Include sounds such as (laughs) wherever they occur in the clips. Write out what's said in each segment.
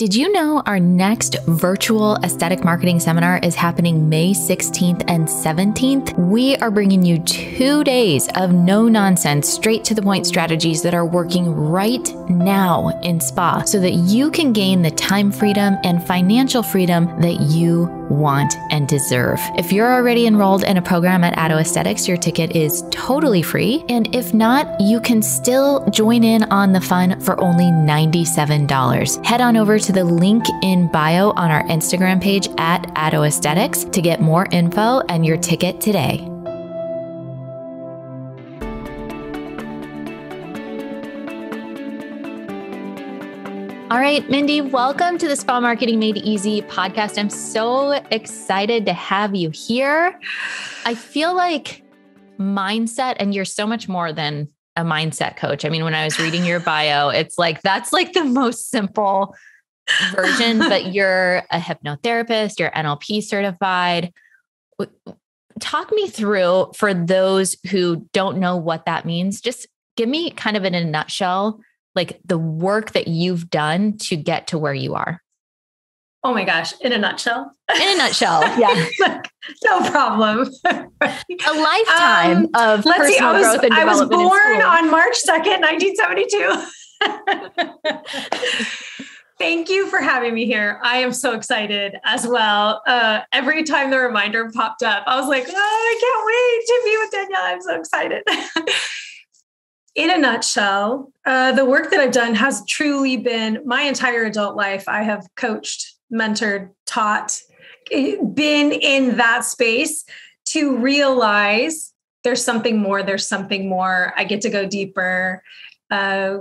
Did you know our next virtual aesthetic marketing seminar is happening May 16th and 17th? We are bringing you two days of no nonsense, straight to the point strategies that are working right now in spa so that you can gain the time freedom and financial freedom that you want and deserve. If you're already enrolled in a program at Addo Aesthetics, your ticket is totally free. And if not, you can still join in on the fun for only $97. Head on over to to the link in bio on our Instagram page at Addo Aesthetics to get more info and your ticket today. All right, Mindi, welcome to the Spa Marketing Made Easy podcast. I'm so excited to have you here. I feel like mindset, and you're so much more than a mindset coach. I mean, when I was reading your bio, it's like that's like the most simple version, (laughs) but you're a hypnotherapist, you're NLP certified. Talk me through for those who don't know what that means. Just give me kind of in a nutshell, like the work that you've done to get to where you are. Oh my gosh, in a nutshell. In a nutshell, (laughs) yeah. no problem. (laughs) a lifetime um, of let's personal see, I was, growth and development. I was born on March 2nd, 1972. Thank you for having me here. I am so excited as well. Uh, every time the reminder popped up, I was like, oh, I can't wait to be with Danielle. I'm so excited. (laughs) In a nutshell, uh, the work that I've done has truly been my entire adult life. I have coached, mentored, taught, eh, been in that space to realize there's something more, there's something more. I get to go deeper. Uh,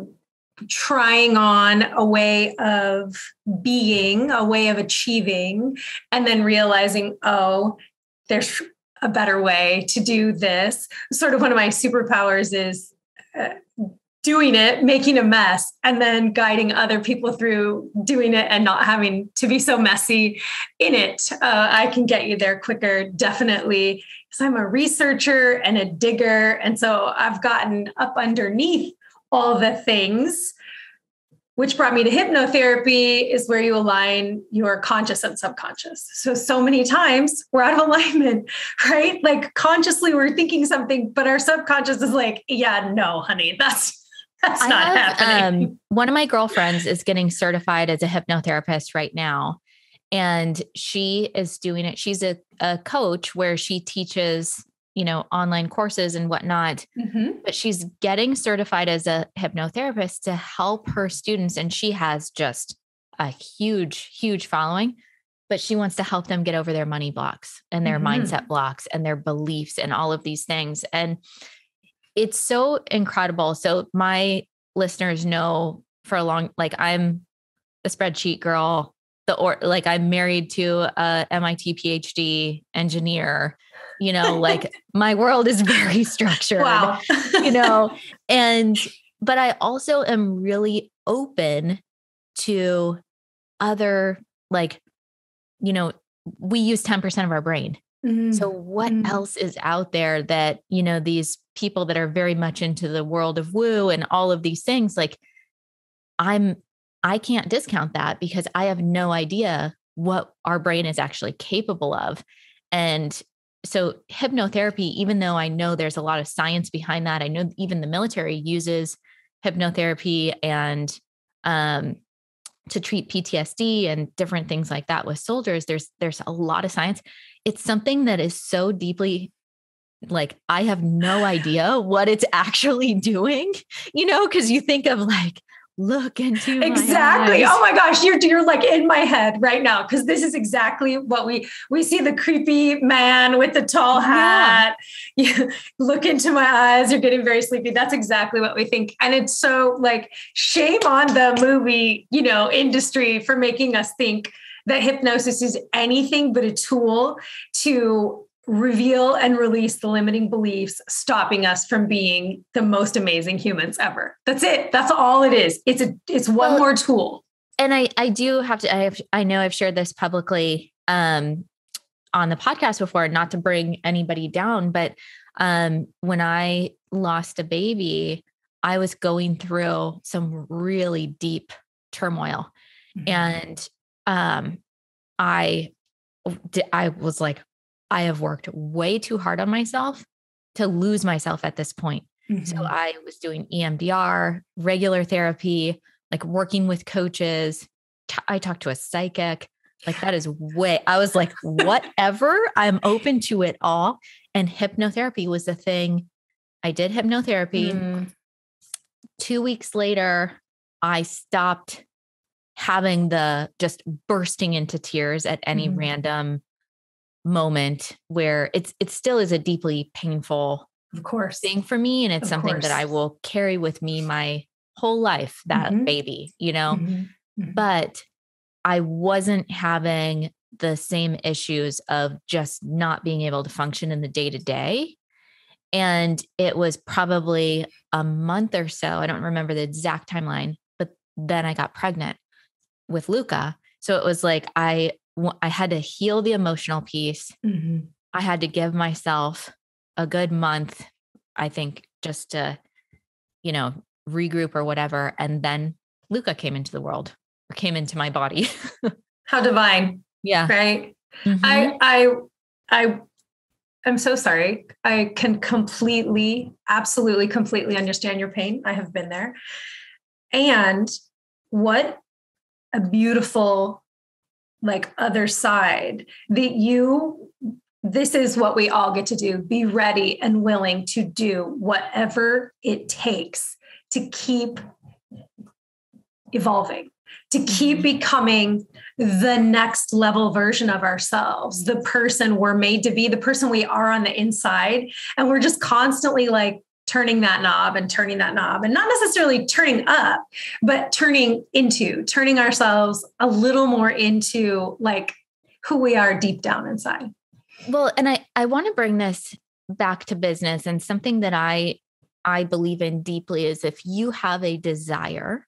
trying on a way of being, a way of achieving, and then realizing, oh, there's a better way to do this. Sort of one of my superpowers is uh, doing it, making a mess, and then guiding other people through doing it and not having to be so messy in it. Uh, I can get you there quicker, definitely, because I'm a researcher and a digger. And so I've gotten up underneath all the things which brought me to hypnotherapy is where you align your conscious and subconscious. So, so many times we're out of alignment, (laughs) right? Like consciously we're thinking something, but our subconscious is like, yeah, no, honey, that's (laughs) that's I not have, happening. Um, (laughs) one of my girlfriends is getting certified as a hypnotherapist right now. And she is doing it. She's a, a coach where she teaches you know, online courses and whatnot. Mm-hmm. But she's getting certified as a hypnotherapist to help her students. And she has just a huge, huge following. But she wants to help them get over their money blocks and their mm-hmm. mindset blocks and their beliefs and all of these things. And it's so incredible. So, my listeners know for a long, like, I'm a spreadsheet girl the or like I'm married to a MIT PhD engineer. You know, like my world is very (laughs) structured. Wow. you know, (laughs) and but I also am really open to other like you know, we use 10% of our brain. Mm-hmm. So what mm-hmm. else is out there that, you know, these people that are very much into the world of woo and all of these things like I'm I can't discount that because I have no idea what our brain is actually capable of. And so, hypnotherapy, even though I know there's a lot of science behind that, I know even the military uses hypnotherapy and um, to treat PTSD and different things like that with soldiers. There's there's a lot of science. It's something that is so deeply like I have no idea what it's actually (laughs) doing, you know, because you think of like look into exactly. oh my gosh you're you're like in my head right now because this is exactly what we we see the creepy man with the tall hat. Yeah. (laughs) you look into my eyes you're getting very sleepy. That's exactly what we think. And it's so like shame on the movie you know industry for making us think that hypnosis is anything but a tool to reveal and release the limiting beliefs stopping us from being the most amazing humans ever. That's it. That's all it is. It's a it's one well, more tool. and i i do have to i have i know i've shared this publicly um on the podcast before not to bring anybody down but um when i lost a baby i was going through some really deep turmoil. Mm-hmm. And um, I, I was like, I have worked way too hard on myself to lose myself at this point. Mm-hmm. So I was doing EMDR, regular therapy, like working with coaches. I talked to a psychic. Like that is way, I was like, whatever, I'm open to it all. And hypnotherapy was the thing. I did hypnotherapy. Mm. Two weeks later, I stopped having the just bursting into tears at any mm. random moment where it's it still is a deeply painful of course thing for me and it's of something course. that I will carry with me my whole life that mm-hmm. baby you know mm-hmm. Mm-hmm. but I wasn't having the same issues of just not being able to function in the day to day and it was probably a month or so I don't remember the exact timeline but then I got pregnant with Luca so it was like I I had to heal the emotional piece. Mm-hmm. I had to give myself a good month, I think, just to, you know, regroup or whatever. And then Luca came into the world or came into my body. (laughs) How divine. Yeah. Right. Mm-hmm. I, I, I, I'm so sorry. I can completely, absolutely, completely understand your pain. I have been there. And what a beautiful like other side that you this is what we all get to do be ready and willing to do whatever it takes to keep evolving to keep mm-hmm. becoming the next level version of ourselves the person we're made to be the person we are on the inside and we're just constantly like turning that knob and turning that knob and not necessarily turning up but turning into turning ourselves a little more into like who we are deep down inside well and i i want to bring this back to business and something that i i believe in deeply is if you have a desire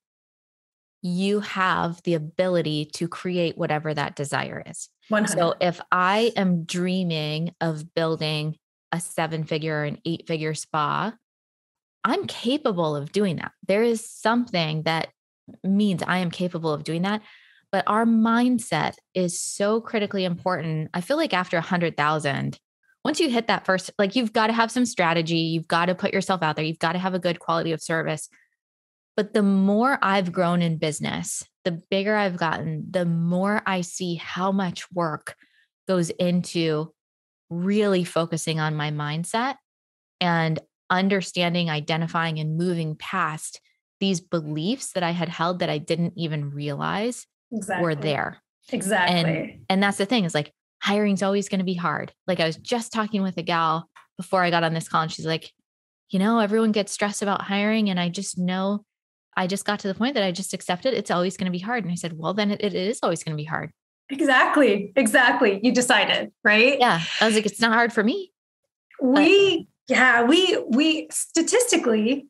you have the ability to create whatever that desire is 100. so if i am dreaming of building a seven figure or an eight figure spa I'm capable of doing that. There is something that means I am capable of doing that. But our mindset is so critically important. I feel like after a hundred thousand, once you hit that first, like you've got to have some strategy, you've got to put yourself out there, you've got to have a good quality of service. But the more I've grown in business, the bigger I've gotten, the more I see how much work goes into really focusing on my mindset and understanding, identifying, and moving past these beliefs that I had held that I didn't even realize exactly. were there. Exactly. And, and that's the thing is like hiring's always going to be hard. Like I was just talking with a gal before I got on this call and she's like, you know, everyone gets stressed about hiring. And I just know I just got to the point that I just accepted it's always going to be hard. And I said, well, then it, it is always going to be hard. Exactly. Exactly. You decided, right? Yeah. I was like, it's not hard for me. We yeah, we we statistically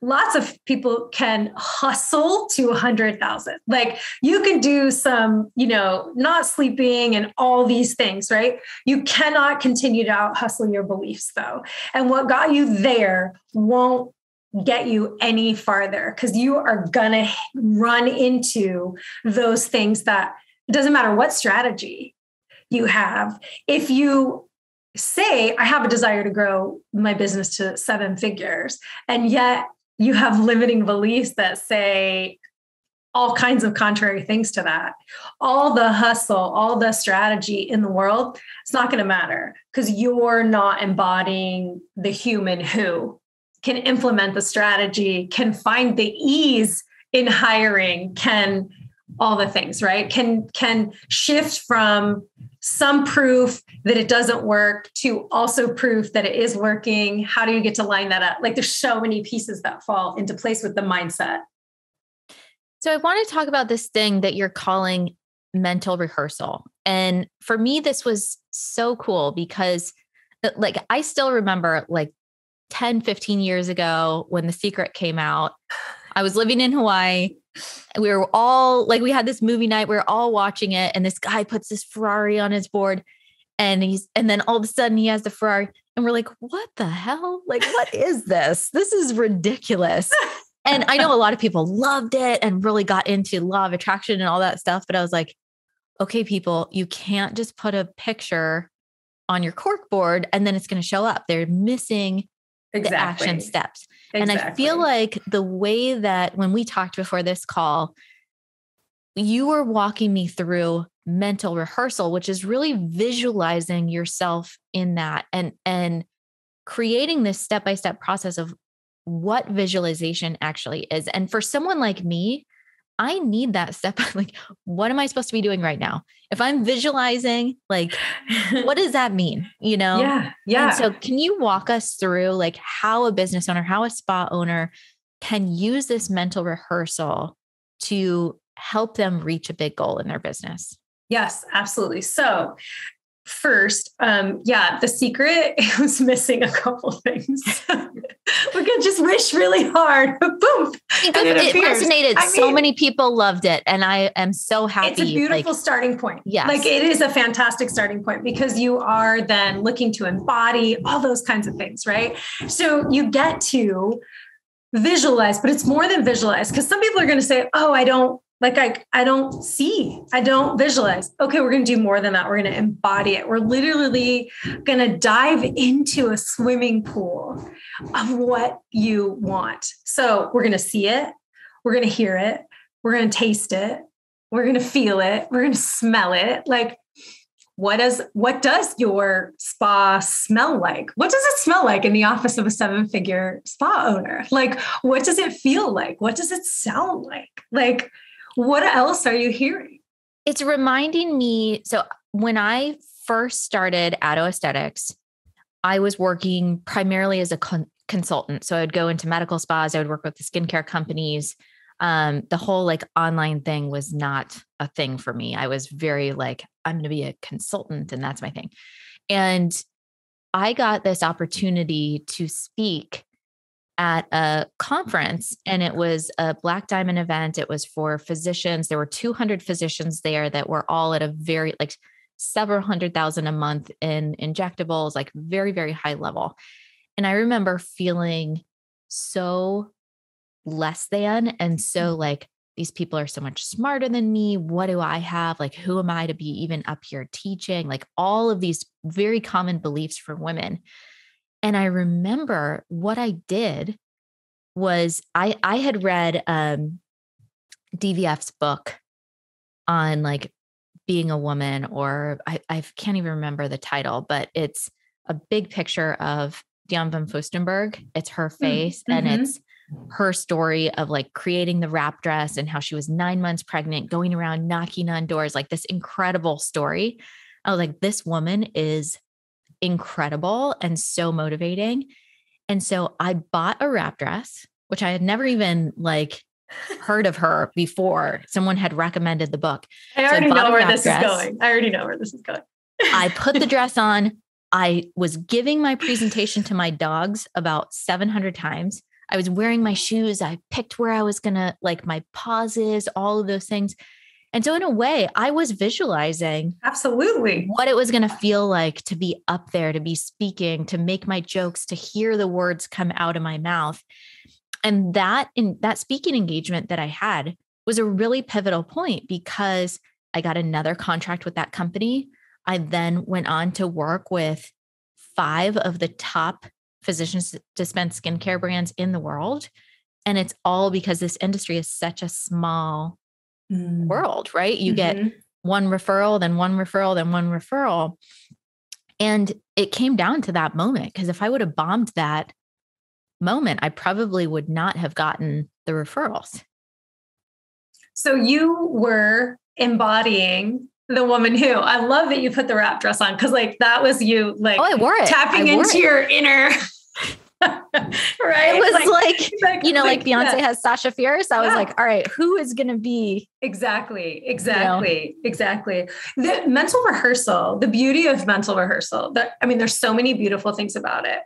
lots of people can hustle to a hundred thousand. Like you can do some, you know, not sleeping and all these things, right? You cannot continue to out hustle your beliefs though. And what got you there won't get you any farther because you are gonna run into those things that it doesn't matter what strategy you have. If you say I have a desire to grow my business to seven figures, and yet you have limiting beliefs that say all kinds of contrary things to that. All the hustle, all the strategy in the world, it's not going to matter because you're not embodying the human who can implement the strategy, can find the ease in hiring, can all the things, right? Can can shift from some proof that it doesn't work to also proof that it is working. How do you get to line that up? Like there's so many pieces that fall into place with the mindset. So i want to talk about this thing that you're calling mental rehearsal. And for me this was so cool because uh, like i still remember like 10 15 years ago when the secret came out i was living in hawaii we were all like we had this movie night we were all watching it and this guy puts this ferrari on his board and he's and then all of a sudden he has the ferrari and we're like what the hell like what is this this is ridiculous (laughs) and I know a lot of people loved it and really got into law of attraction and all that stuff. But I was like, okay, people, you can't just put a picture on your cork board and then it's going to show up. They're missing exactly. the action steps. Exactly. And I feel like the way that when we talked before this call, you were walking me through mental rehearsal, which is really visualizing yourself in that and and creating this step-by-step process of what visualization actually is. And for someone like me, I need that step. (laughs) Like, what am I supposed to be doing right now? If I'm visualizing, like, what does that mean? You (laughs) know? Yeah. Yeah. And so, can you walk us through like how a business owner, how a spa owner can use this mental rehearsal to help them reach a big goal in their business? Yes, absolutely. So, first, um, yeah, the secret (laughs) was missing a couple things. (laughs) we could just wish really hard, (laughs) boom, it, it, it resonated. I so mean, many people loved it, and I am so happy. It's a beautiful like, starting point. Yeah, like it is a fantastic starting point because you are then looking to embody all those kinds of things, right? So you get to visualize, but it's more than visualize because some people are going to say, "Oh, I don't like I, I don't see, I don't visualize. Okay, we're going to do more than that. We're going to embody it. We're literally going to dive into a swimming pool of what you want. So we're going to see it, we're going to hear it, we're going to taste it, we're going to feel it, we're going to smell it. Like what does what does your spa smell like what does it smell like in the office of a seven figure spa owner like what does it feel like what does it sound like like what else are you hearing? It's reminding me. So when I first started Addo Aesthetics, I was working primarily as a con- consultant. So I'd go into medical spas, I would work with the skincare companies. Um, the whole like online thing was not a thing for me. I was very like, I'm going to be a consultant and that's my thing. And I got this opportunity to speak at a conference and it was a black diamond event. It was for physicians. There were 200 physicians there that were all at a very like several hundred thousand a month in injectables like very very high level. And i remember feeling so less than and so mm. like these people are so much smarter than me. What do i have? Like who am i to be even up here teaching? Like all of these very common beliefs for women and I remember what I did was I I had read um DVF's book on like being a woman or I, I can't even remember the title, but it's a big picture of Diane von Furstenberg. It's her hmm, face mm-hmm. and it's her story of like creating the wrap dress and how she was nine months pregnant, going around knocking on doors, like this incredible story. I was like, this woman is incredible and so motivating. And so I bought a wrap dress, which I had never even like heard of her before. Someone had recommended the book. I already so I know where this dress. is going. I already know where this is going. I put the (laughs) dress on. I was giving my presentation to my dogs about 700 times. I was wearing my shoes. I picked where I was going to like my pauses, all of those things. And so, in a way, I was visualizing absolutely what it was going to feel like to be up there, to be speaking, to make my jokes, to hear the words come out of my mouth. And that in that speaking engagement that I had was a really pivotal point because I got another contract with that company. I then went on to work with five of the top physicians dispense skincare brands in the world. And it's all because this industry is such a small mm. world, right? You mm-hmm. get one referral, then one referral, then one referral. And it came down to that moment because if I would have bombed that moment, I probably would not have gotten the referrals. So you were embodying the woman who I love that you put the wrap dress on because like that was you like oh, I wore it. tapping I into your inner (laughs) right? It was like, like you know, like, like Beyonce yeah. has Sasha Fierce. I was yeah. like, all right, who is going to be? Exactly, exactly, you know? exactly. The mental rehearsal, the beauty of mental rehearsal. That I mean, there's so many beautiful things about it.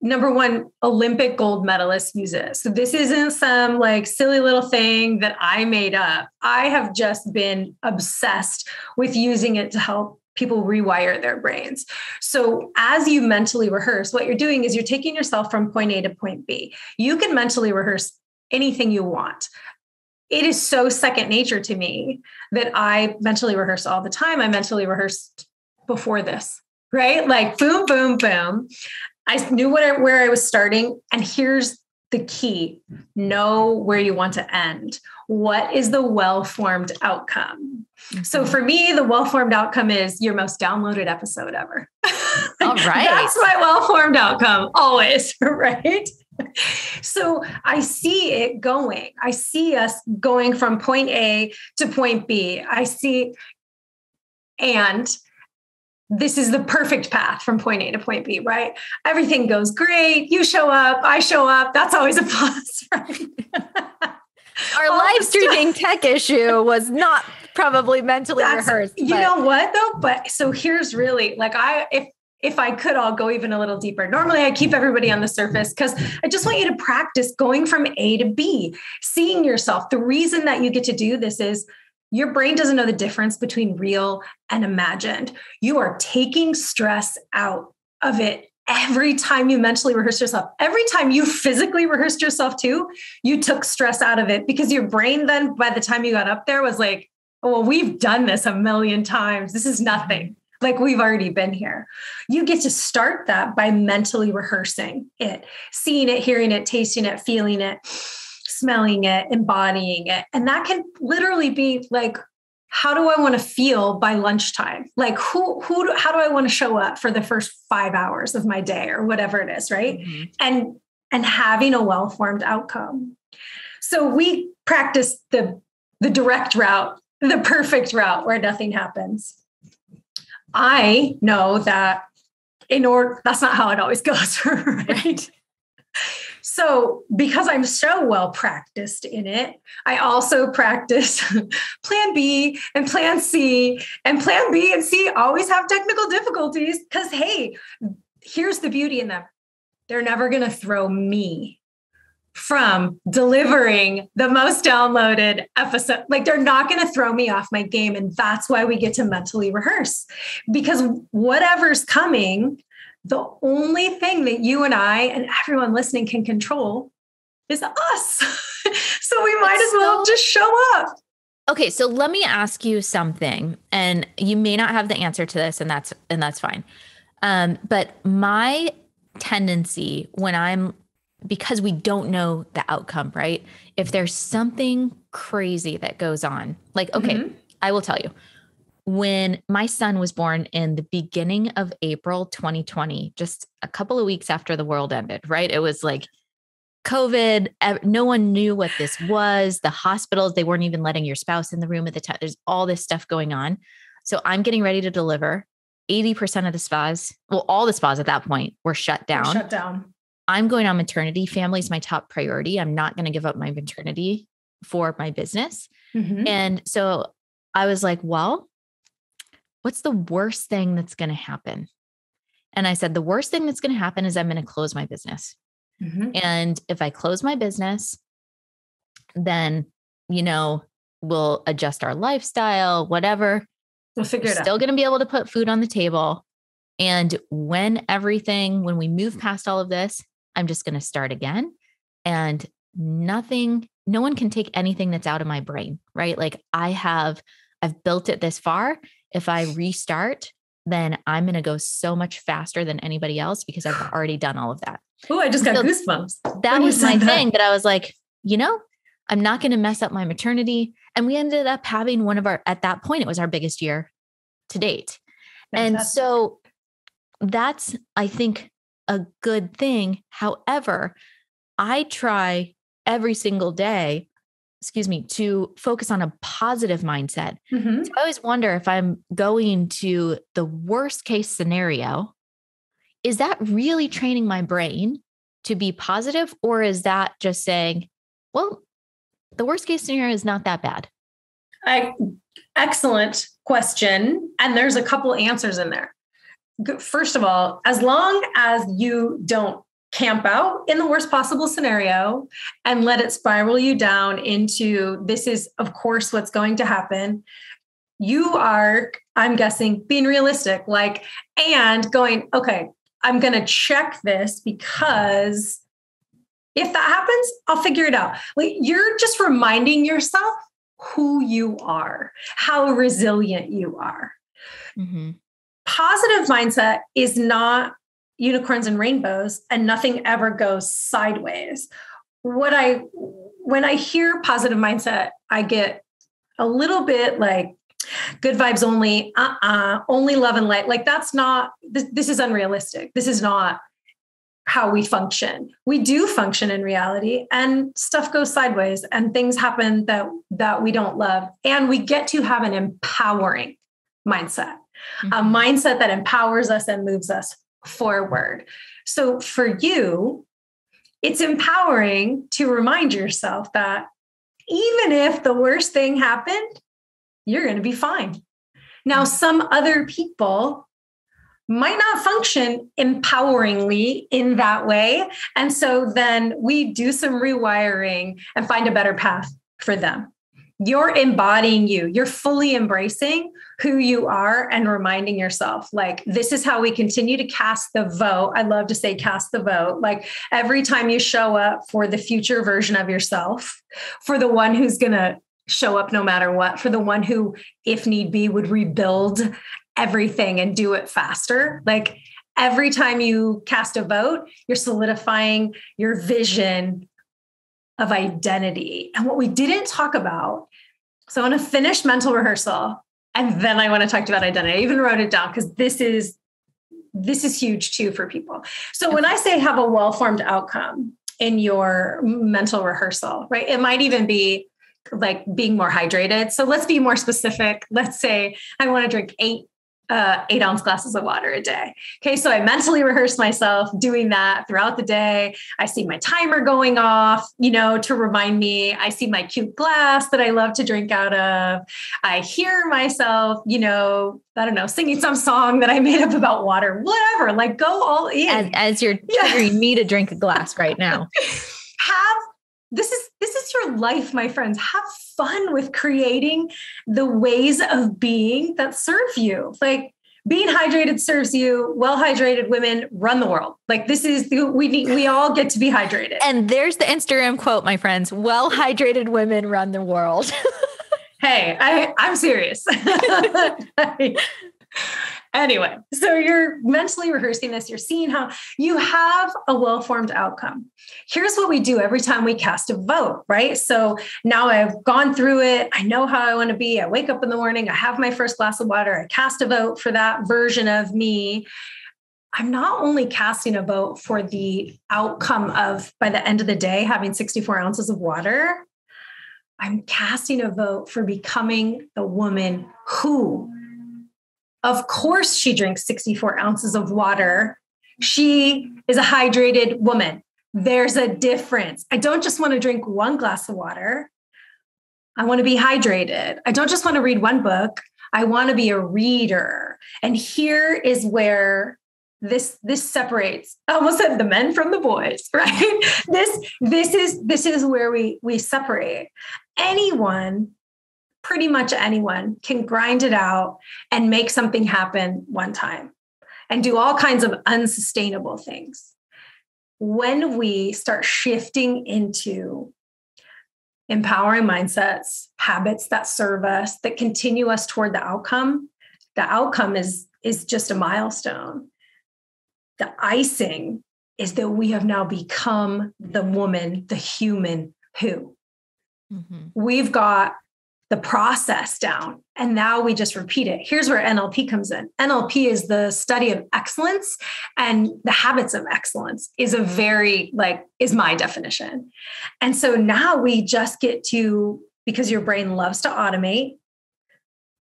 Number one, Olympic gold medalists use it. So this isn't some like silly little thing that I made up. I have just been obsessed with using it to help people rewire their brains. So as you mentally rehearse, what you're doing is you're taking yourself from point A to point B. You can mentally rehearse anything you want. It is so second nature to me that I mentally rehearse all the time. I mentally rehearsed before this, right? Like boom, boom, boom. I knew what I, where I was starting. And here's the key know where you want to end. What is the well formed outcome? Mm-hmm. So for me, the well formed outcome is your most downloaded episode ever. (laughs) All right. That's my well formed outcome, always, (laughs) right? So I see it going. I see us going from point A to point B. I see, and this is the perfect path from point A to point B, right? Everything goes great. You show up, I show up. That's always a (laughs) plus, right? Our live streaming tech issue was not probably mentally That's, rehearsed. You but. know what though? But so here's really like I if if I could, I'll go even a little deeper. Normally, I keep everybody on the surface because I just want you to practice going from A to B, seeing yourself. The reason that you get to do this is your brain doesn't know the difference between real and imagined. You are taking stress out of it every time you mentally rehearse yourself. Every time you physically rehearsed yourself too, you took stress out of it because your brain then, by the time you got up there, was like, oh, well, we've done this a million times. This is nothing. Mm-hmm. Like we've already been here. You get to start that by mentally rehearsing it, seeing it, hearing it, tasting it, feeling it smelling it, embodying it. And that can literally be like, how do I want to feel by lunchtime? Like who who do, how do I want to show up for the first 5 hours of my day or whatever it is, right? Mm-hmm. And and having a well-formed outcome. So we practice the the direct route, the perfect route where nothing happens. I know that in order that's not how it always (laughs) goes, right? So, because I'm so well practiced in it, I also practice (laughs) plan B and plan C. And plan B and C always have technical difficulties because, hey, here's the beauty in them they're never going to throw me from delivering the most downloaded episode. Like they're not going to throw me off my game. And that's why we get to mentally rehearse because whatever's coming, the only thing that you and I and everyone listening can control is us. (laughs) so we might as well just show up. Okay, so let me ask you something and you may not have the answer to this and that's and that's fine. Um but my tendency when I'm because we don't know the outcome, right? If there's something crazy that goes on, like okay, mm-hmm. I will tell you when my son was born in the beginning of April 2020, just a couple of weeks after the world ended, right? It was like COVID. No one knew what this was. The hospitals, they weren't even letting your spouse in the room at the time. There's all this stuff going on. So I'm getting ready to deliver. 80% of the spas, well, all the spas at that point were shut down. We're shut down. I'm going on maternity. Family is my top priority. I'm not going to give up my maternity for my business. Mm-hmm. And so I was like, well, what's the worst thing that's going to happen? And I said, the worst thing that's going to happen is I'm going to close my business. Mm-hmm. And if I close my business, then, you know, we'll adjust our lifestyle, whatever. We'll figure We're it still going to be able to put food on the table. And when everything, when we move past all of this, I'm just going to start again. And nothing, no one can take anything that's out of my brain, right? Like I have, I've built it this far if I (sighs) restart, then I'm going to go so much faster than anybody else because I've (sighs) already done all of that. Oh, I just got so goosebumps. That was my that. thing that I was like, you know, I'm not going to mess up my maternity. And we ended up having one of our, at that point, it was our biggest year to date. Fantastic. And so that's, I think, a good thing. However, I try every single day excuse me, to focus on a positive mindset. Mm-hmm. So I always wonder if I'm going to the worst case scenario, is that really training my brain to be positive, or is that just saying, well, the worst case scenario is not that bad? I, excellent question. And there's a couple answers in there. First of all, as long as you don't camp out in the worst possible scenario and let it spiral you down into this is of course what's going to happen you are i'm guessing being realistic like and going okay i'm going to check this because If that happens, I'll figure it out. Like you're just reminding yourself who you are, how resilient you are. Mm-hmm. Positive mindset is not unicorns and rainbows and nothing ever goes sideways. What I when I hear positive mindset, I get a little bit like good vibes only, uh-uh, only love and light. Like that's not this, this is unrealistic. This is not how we function. We do function in reality and stuff goes sideways and things happen that that we don't love and we get to have an empowering mindset. Mm-hmm. A mindset that empowers us and moves us forward. So for you, it's empowering to remind yourself that even if the worst thing happened, you're going to be fine. Now, some other people might not function empoweringly in that way. And so then we do some rewiring and find a better path for them you're embodying you. You're fully embracing who you are and reminding yourself like this is how we continue to cast the vote. I love to say cast the vote. Like every time you show up for the future version of yourself for the one who's going to show up no matter what for the one who if need be would rebuild everything and do it faster like every time you cast a vote you're solidifying your vision of identity. And what we didn't talk about, so I want to finish mental rehearsal and then I want to talk about identity. I even wrote it down because this is this is huge too for people. So when I say have a well-formed outcome in your mental rehearsal, right? It might even be like being more hydrated. So let's be more specific. Let's say I want to drink eight uh, eight ounce glasses of water a day. Okay, so I mentally rehearse myself doing that throughout the day. I see my timer going off, you know, to remind me. I see my cute glass that I love to drink out of. I hear myself, you know, I don't know, singing some song that I made up about water, whatever. Like go all in. As, as you're triggering me to drink a glass right now. (laughs) Have this is this is your life my friends. Have fun with creating the ways of being that serve you. Like being hydrated serves you. Well hydrated women run the world. Like this is the, we need we all get to be hydrated. And there's the instagram quote my friends well hydrated women run the world. (laughs) Hey i i'm serious (laughs) Anyway, so you're mentally rehearsing this, you're seeing how you have a well formed outcome. Here's what we do every time we cast a vote, right? So now I've gone through it. I know how I want to be. I wake up in the morning, I have my first glass of water, I cast a vote for that version of me. I'm not only casting a vote for the outcome of, by the end of the day, having 64 ounces of water, I'm casting a vote for becoming the woman who of course, she drinks 64 ounces of water. She is a hydrated woman. There's a difference. I don't just want to drink one glass of water. I want to be hydrated. I don't just want to read one book. I want to be a reader. And here is where this this separates I almost said the men from the boys (laughs) right this this is this is where we we separate anyone pretty much anyone can grind it out and make something happen one time and do all kinds of unsustainable things. When we start shifting into empowering mindsets, habits that serve us, that continue us toward the outcome, the outcome is, is just a milestone. The icing is that we have now become the woman, the human who. Mm-hmm. We've got the process down and now we just repeat it. Here's where nlp comes in. Nlp is the study of excellence and the habits of excellence is a very like is my definition. And so now we just get to because your brain loves to automate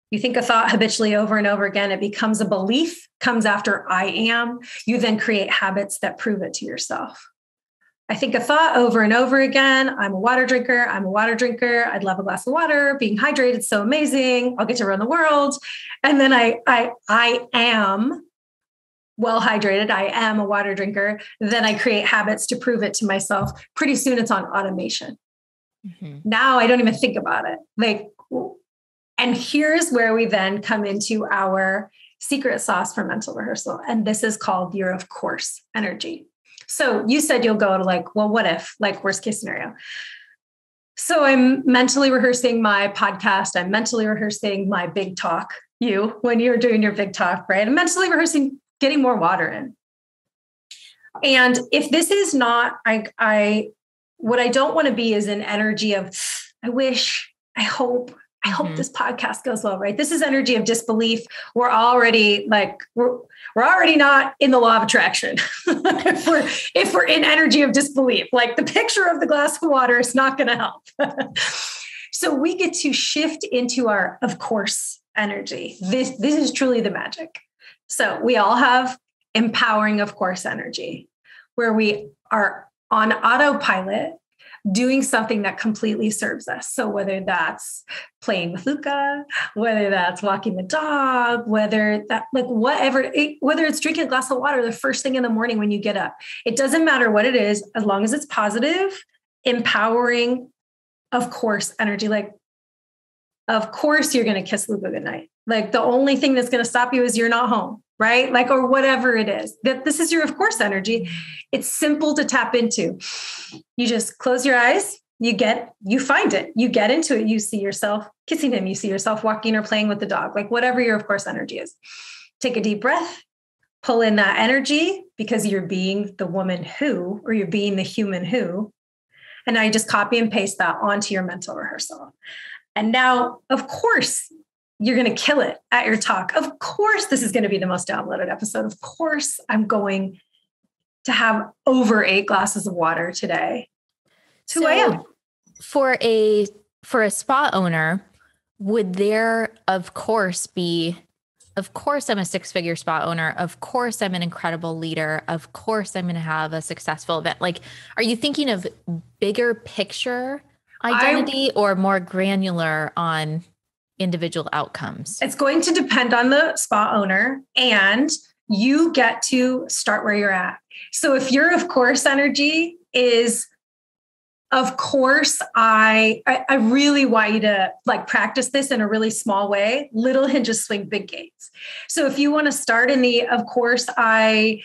you think a thought habitually over and over again it becomes a belief comes after i am. You then create habits that prove it to yourself I think a thought over and over again. I'm a water drinker. I'm a water drinker. I'd love a glass of water. Being hydrated so amazing. I'll get to run the world. And then I I I am well hydrated. I am a water drinker. Then I create habits to prove it to myself. Pretty soon it's on automation. Mm-hmm. Now I don't even think about it. Like and here's where we then come into our secret sauce for mental rehearsal and this is called your of course energy. So you said you'll go to like, well, what if, like, worst case scenario? So I'm mentally rehearsing my podcast. I'm mentally rehearsing my big talk. You, when you're doing your big talk, right? I'm mentally rehearsing getting more water in. And if this is not, I, I, what I don't want to be is an energy of, I wish, I hope, I hope mm-hmm. this podcast goes well, right? This is energy of disbelief. We're already like we're we're already not in the law of attraction. (laughs) if we're if we're in energy of disbelief, like the picture of the glass of water is not going to help. (laughs) so we get to shift into our of course energy. This this is truly the magic. So we all have empowering of course energy where we are on autopilot doing something that completely serves us. So whether that's playing with Luca, whether that's walking the dog, whether that like whatever, it, whether it's drinking a glass of water the first thing in the morning when you get up, it doesn't matter what it is, as long as it's positive, empowering, of course, energy. Like, of course, you're going to kiss Luca goodnight. Like the only thing that's going to stop you is you're not home right? Like, or whatever it is. That this is your, of course, energy. It's simple to tap into. You just close your eyes, you get, you find it, you get into it, you see yourself kissing him, you see yourself walking or playing with the dog, like whatever your, of course, energy is. Take a deep breath, pull in that energy because you're being the woman who, or you're being the human who. And now you just copy and paste that onto your mental rehearsal. And now, of course, you're going to kill it at your talk. Of course, this is going to be the most downloaded episode. Of course, I'm going to have over eight glasses of water today. It's who so I am. For a for a spa owner, would there, of course, be of course I'm a six-figure spa owner. Of course I'm an incredible leader. Of course I'm going to have a successful event. Like, are you thinking of bigger picture identity I, or more granular on individual outcomes? It's going to depend on the spa owner and you get to start where you're at. So if your of course energy is of course I, I, I really want you to like practice this in a really small way little hinges swing big gates so if you want to start in the of course i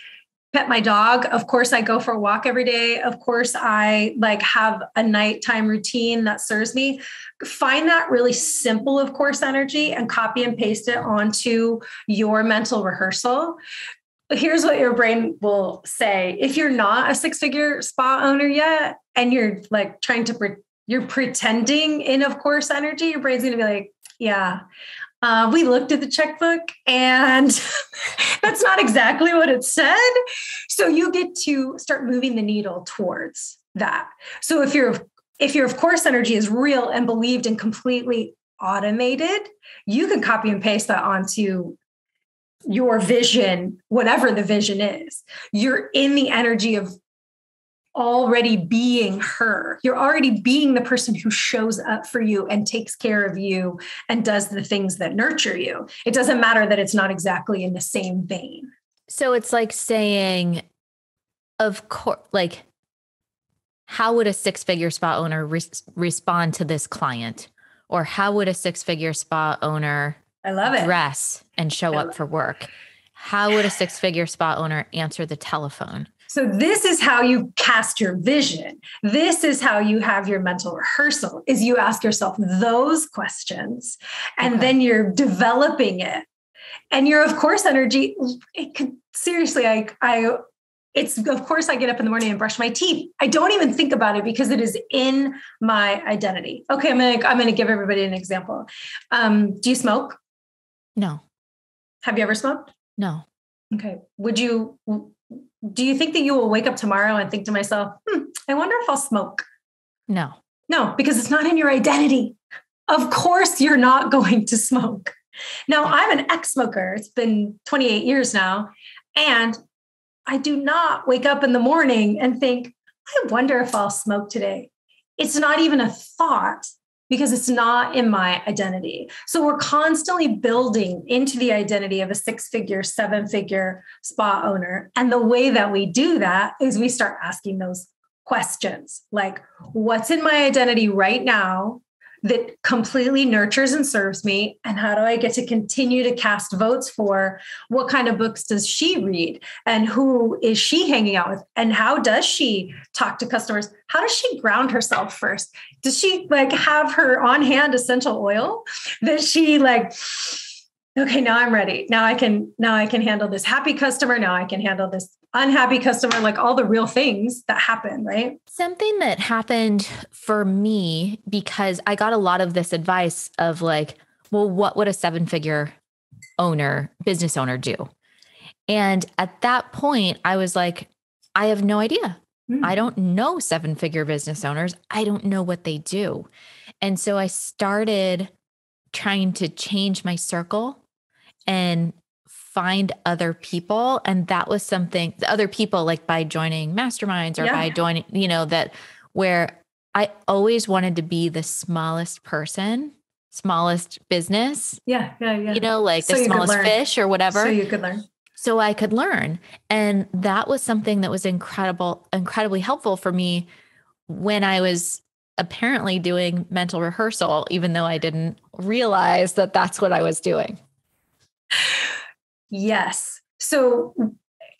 pet my dog. Of course, I go for a walk every day. Of course, I like have a nighttime routine that serves me. Find that really simple, of course, energy and copy and paste it onto your mental rehearsal. Here's what your brain will say. If you're not a six figure spa owner yet, and you're like trying to, pre- you're pretending in, of course, energy, your brain's going to be like, yeah, uh, we looked at the checkbook and (laughs) that's not exactly what it said. So you get to start moving the needle towards that. So if your if your of course energy is real and believed and completely automated, you can copy and paste that onto your vision, whatever the vision is. You're in the energy of already being her. You're already being the person who shows up for you and takes care of you and does the things that nurture you. It doesn't matter that it's not exactly in the same vein. So it's like saying, of course, like, how would a six figure spa owner re- respond to this client? Or how would a six figure spa owner I love it. dress and show I up for work? How would a six figure spa owner answer the telephone? So, this is how you cast your vision. This is how you have your mental rehearsal is you ask yourself those questions and okay. then you're developing it. And your of course energy, it could seriously, I, I, it's of course I get up in the morning and brush my teeth. I don't even think about it because it is in my identity. Okay, I'm gonna I'm gonna give everybody an example. Um, do you smoke? No. Have you ever smoked? No. Okay. Would you do you think that you will wake up tomorrow and think to myself, hmm, I wonder if I'll smoke? No. No, because it's not in your identity. Of course, you're not (laughs) going to smoke. Now, I'm an ex smoker. It's been 28 years now. And I do not wake up in the morning and think, I wonder if I'll smoke today. It's not even a thought because it's not in my identity. So we're constantly building into the identity of a six figure, seven figure spa owner. And the way that we do that is we start asking those questions like, what's in my identity right now that completely nurtures and serves me? And how do I get to continue to cast votes for what kind of books does she read? And who is she hanging out with? And how does she talk to customers? How does she ground herself first? Does she like have her on hand essential oil that she like? okay now i'm ready now i can now i can handle this happy customer now i can handle this unhappy customer like all the real things that happen right? Something that happened for me because i got a lot of this advice of like well what would a seven figure owner business owner do? And at that point i was like i have no idea. Mm. i don't know seven figure business owners. I don't know what they do. And so i started trying to change my circle and find other people. And that was something the other people like by joining masterminds or yeah. by joining you know that where i always wanted to be the smallest person smallest business. Yeah yeah yeah. You know like so the smallest fish or whatever. So you could learn. So i could learn. And that was something that was incredible incredibly helpful for me when i was apparently doing mental rehearsal even though i didn't realize that that's what i was doing (laughs) Yes. So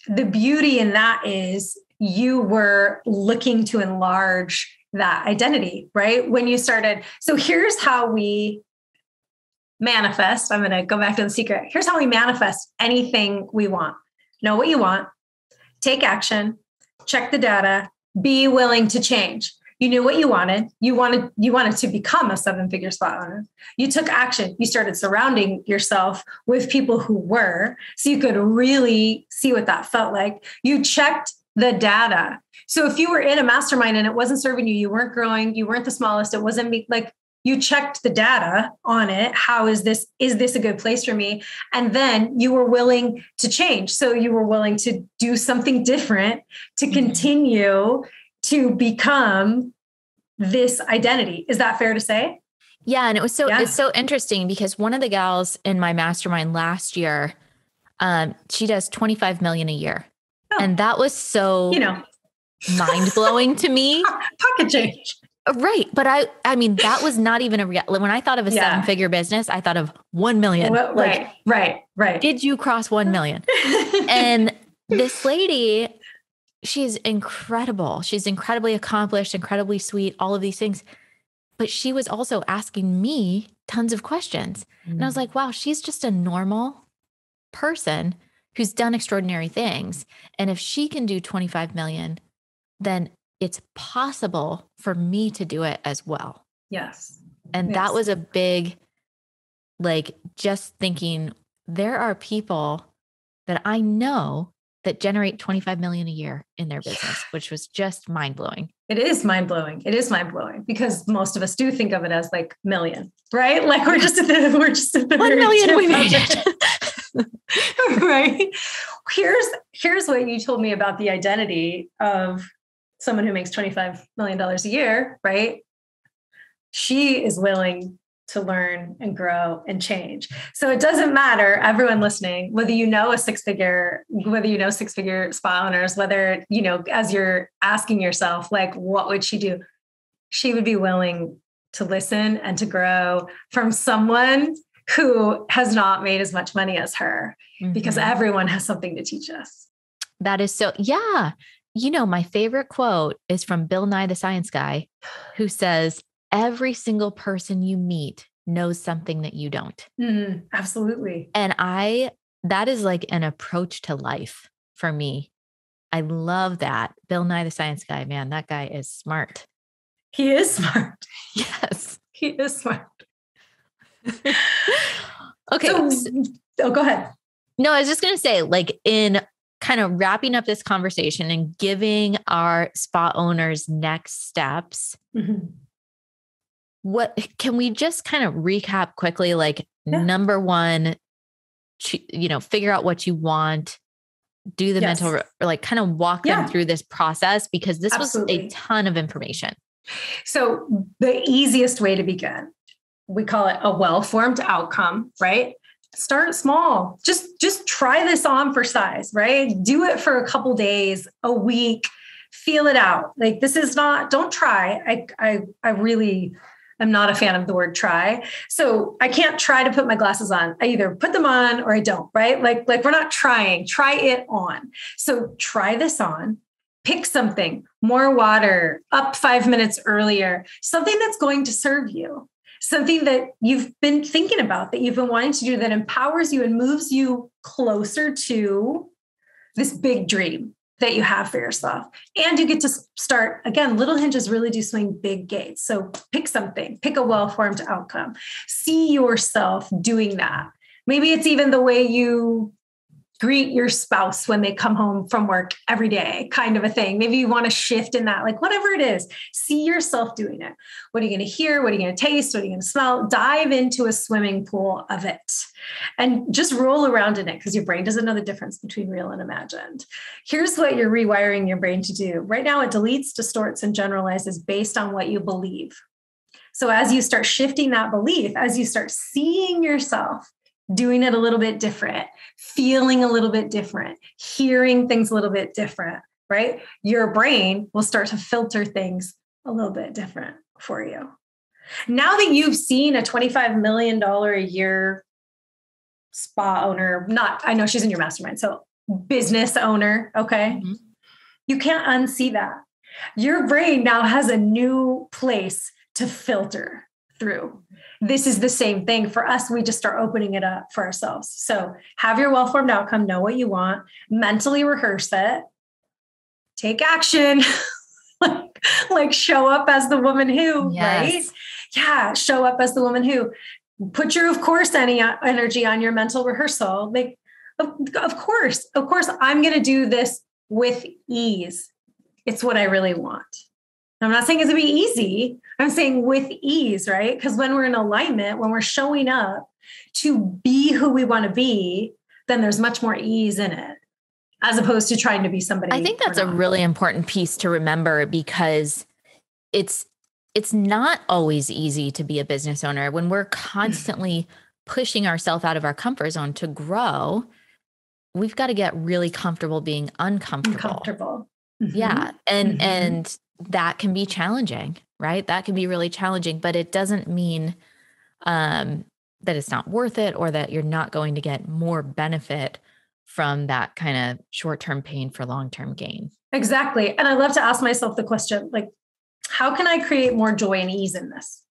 the beauty in that is you were looking to enlarge that identity, right? When you started. So here's how we manifest. I'm going to go back to the secret. Here's how we manifest anything we want. Know what you want, take action, check the data, be willing to change you knew what you wanted. You wanted you wanted to become a seven figure spot owner. You took action. You started surrounding yourself with people who were so you could really see what that felt like. You checked the data. So if you were in a mastermind and it wasn't serving you you weren't growing you weren't the smallest it wasn't like you checked the data on it. How is this is this a good place for me? And then you were willing to change. So you were willing to do something different to mm-hmm. continue to become this identity. Is that fair to say? Yeah. And it was so yeah. it's so interesting because one of the gals in my mastermind last year, um, she does 25 million a year. Oh. And that was so you know mind blowing to me. (laughs) Pocket change. Right. But I I mean, that was not even a real when I thought of a yeah. seven figure business, I thought of one million. Well, like, right, right, right. Did you cross one million? (laughs) and this lady she's incredible. She's incredibly accomplished, incredibly sweet, all of these things. But she was also asking me tons of questions. Mm. And I was mm. like, wow, she's just a normal person who's done extraordinary things. And if she can do 25 million, then it's possible for me to do it as well. Yes. And yes. that was a big, like, just thinking there are people that I know that generate 25 million a year in their business, which was just mind blowing. It is mind blowing. It is mind blowing because most of us do think of it as like million, right? Like we're just at the we're just at the one million we made it. (laughs) (laughs) right. Here's here's what you told me about the identity of someone who makes 25 million dollars a year, right? She is willing to learn and grow and change. So it doesn't matter, everyone listening, whether you know a six figure, whether you know six figure spa owners, whether, you know, as you're asking yourself, like, what would she do? She would be willing to listen and to grow from someone who has not made as much money as her mm-hmm. because everyone has something to teach us. That is so, yeah. You know, my favorite quote is from Bill Nye the Science Guy, who says, every single person you meet knows something that you don't. Mm, absolutely. And I, that is like an approach to life for me. I love that. Bill Nye, the science guy, man, that guy is smart. He is smart. (laughs) (laughs) Yes. He is smart. (laughs) okay. So, oh, go ahead. No, I was just going to say, like, in kind of wrapping up this conversation and giving our spa owners next steps. Mm-hmm what can we just kind of recap quickly like yeah. number one you know figure out what you want do the yes. mental like kind of walk yeah. them through this process because this Absolutely. was a ton of information so the easiest way to begin we call it a well-formed outcome right start small just just try this on for size right do it for a couple days a week feel it out like this is not don't try i i i really am not a fan of the word try. So I can't try to put my glasses on. I either put them on or I don't, right? Like, like we're not trying, try it on. So try this on, pick something, more water, up five minutes earlier, something that's going to serve you, something that you've been thinking about, that you've been wanting to do that empowers you and moves you closer to this big dream that you have for yourself. And you get to start again, little hinges really do swing big gates. So pick something, pick a well formed outcome, see yourself doing that. Maybe it's even the way you greet your spouse when they come home from work every day, kind of a thing. Maybe you want to shift in that, like whatever it is, see yourself doing it. What are you going to hear? What are you going to taste? What are you going to smell? Dive into a swimming pool of it and just roll around in it because your brain doesn't know the difference between real and imagined. Here's what you're rewiring your brain to do. Right now, it deletes, distorts, and generalizes based on what you believe. So as you start shifting that belief, as you start seeing yourself doing it a little bit different, feeling a little bit different, hearing things a little bit different, right? Your brain will start to filter things a little bit different for you. Now that you've seen a $25 million a year spa owner, not, I know she's in your mastermind, so business owner, okay? Mm-hmm. You can't unsee that. Your brain now has a new place to filter through. This is the same thing. For us we just start opening it up for ourselves. So have your well-formed outcome know what you want mentally rehearse it take action (laughs) like, like show up as the woman who yes. right yeah show up as the woman who. Put your of course any uh, energy on your mental rehearsal. Like of, of course of course i'm going to do this with ease. It's what i really want I'm not saying it's gonna be easy. I'm saying with ease, right? Because when we're in alignment, when we're showing up to be who we want to be, then there's much more ease in it as opposed to trying to be somebody. I think that's a really important piece to remember because it's it's not always easy to be a business owner when we're constantly pushing ourselves out of our comfort zone to grow. We've got to get really comfortable being uncomfortable. Uncomfortable. Mm-hmm. Yeah. And mm-hmm. and that can be challenging, right? That can be really challenging, but it doesn't mean um, that it's not worth it or that you're not going to get more benefit from that kind of short term pain for long term gain. Exactly. And I love to ask myself the question like, how can I create more joy and ease in this?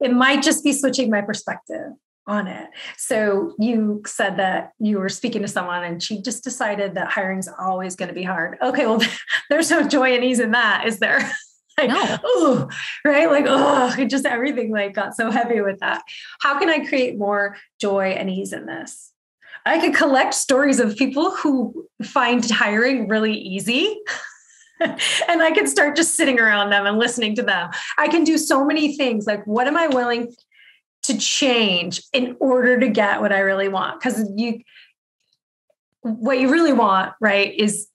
It might just be switching my perspective on it. So you said that you were speaking to someone and she just decided that hiring's always going to be hard. Okay, well, (laughs) there's no joy and ease in that, is there? (laughs) like, no. oh, right? Like, oh, just everything like got so heavy with that. How can I create more joy and ease in this? I could collect stories of people who find hiring really easy. (laughs) and I can start just sitting around them and listening to them. I can do so many things. Like, what am I willing to change in order to get what I really want. Because you, what you really want, right, is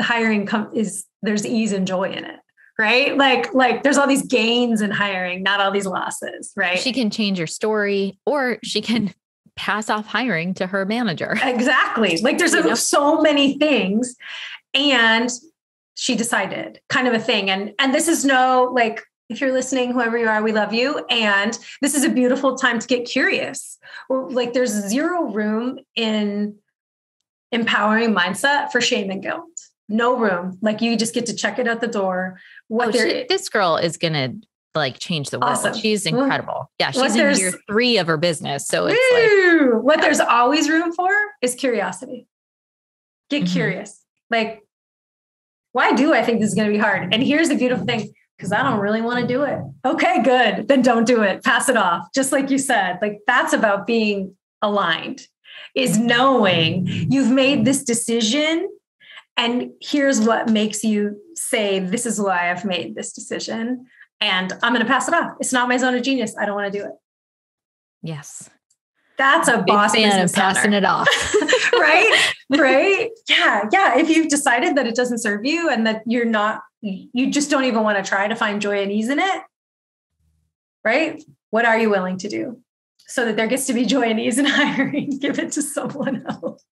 hiring com- is there's ease and joy in it right? Like like there's all these gains in hiring not all these losses right? She can change your story or she can pass off hiring to her manager. Exactly. Like there's a, so many things and she decided kind of a thing. And and this is no like if you're listening, whoever you are, we love you. And this is a beautiful time to get curious. Like there's zero room in empowering mindset for shame and guilt. No room. Like you just get to check it at the door. What oh, she, this girl is gonna like change the world. Awesome. She's incredible. Yeah, she's in year three of her business. So it's woo, like what there's always room for is curiosity. Get mm-hmm. curious. Like, why do I think this is gonna be hard? And here's the beautiful thing because I don't really want to do it. Okay, good. Then don't do it. Pass it off. Just like you said, like that's about being aligned, is knowing you've made this decision. And here's what makes you say, This is why I've made this decision. And I'm going to pass it off. It's not my zone of genius. I don't want to do it. Yes. That's a boss fan of passing it off. (laughs) right? (laughs) Right? Yeah. Yeah. If you've decided that it doesn't serve you and that you're not you just don't even want to try to find joy and ease in it, right? What are you willing to do so that there gets to be joy and ease in (laughs) hiring? Give it to someone else.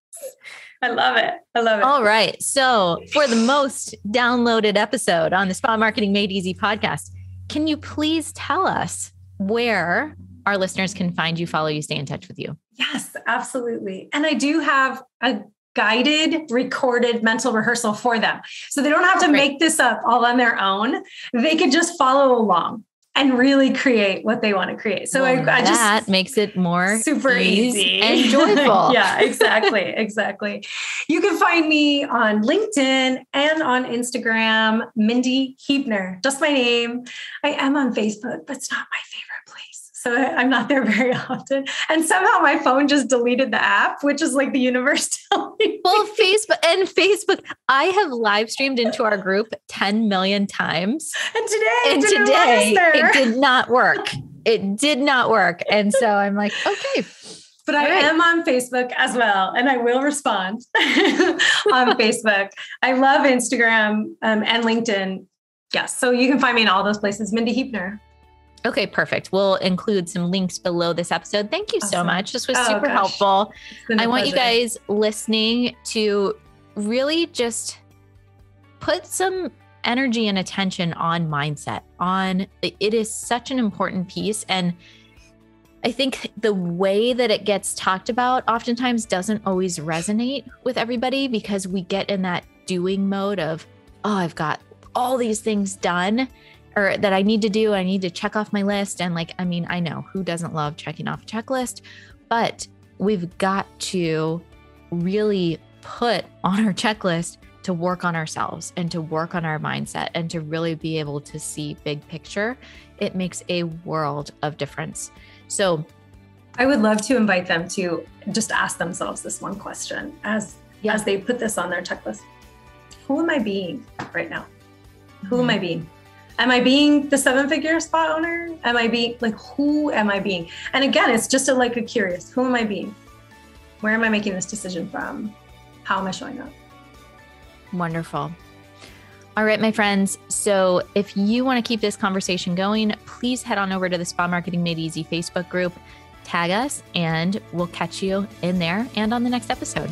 I love it. I love it. All right. So, for the most downloaded episode on the Spa Marketing Made Easy podcast, can you please tell us where our listeners can find you, follow you, stay in touch with you? Yes, absolutely. And I do have a guided recorded mental rehearsal for them. So they don't have to make this up all on their own. They could just follow along and really create what they want to create. So well, I, I just that makes it more super easy and (laughs) joyful. yeah, exactly, exactly. You can find me on LinkedIn and on Instagram, Mindi Huebner, just my name. I am on Facebook, but it's not my favorite. So I'm not there very (laughs) often. And somehow my phone just deleted the app, which is like the universe (laughs) telling me. Well, Facebook and Facebook, I have live streamed into our group 10 million times. And today, and today it did (laughs) not work. It did not work. And so I'm like, okay. But I right. am on Facebook as well, and I will respond on Facebook. I love Instagram um, and LinkedIn. Yes. So you can find me in all those places. Mindi Huebner. Okay, perfect. We'll include some links below this episode. Thank you awesome. so much. This was oh, super gosh. helpful. I want you guys listening to really just put some energy and attention on mindset on it is such an important piece and I think the way that it gets talked about oftentimes doesn't always resonate with everybody because we get in that doing mode of, oh, I've got all these things done or that I need to do. I need to check off my list. And like, I mean, I know who doesn't love checking off a checklist, but we've got to really put on our checklist to work on ourselves and to work on our mindset and to really be able to see big picture. It makes a world of difference. So, I would love to invite them to just ask themselves this one question as yeah. as they put this on their checklist. Who am I being right now? Who mm-hmm. am I being? Am I being the seven figure spa owner? Am I being like, who am I being? And again, it's just a, like a curious, who am I being? Where am I making this decision from? How am I showing up? Wonderful. All right, my friends. So if you want to keep this conversation going, please head on over to the Spa Marketing Made Easy Facebook group, tag us, and we'll catch you in there and on the next episode.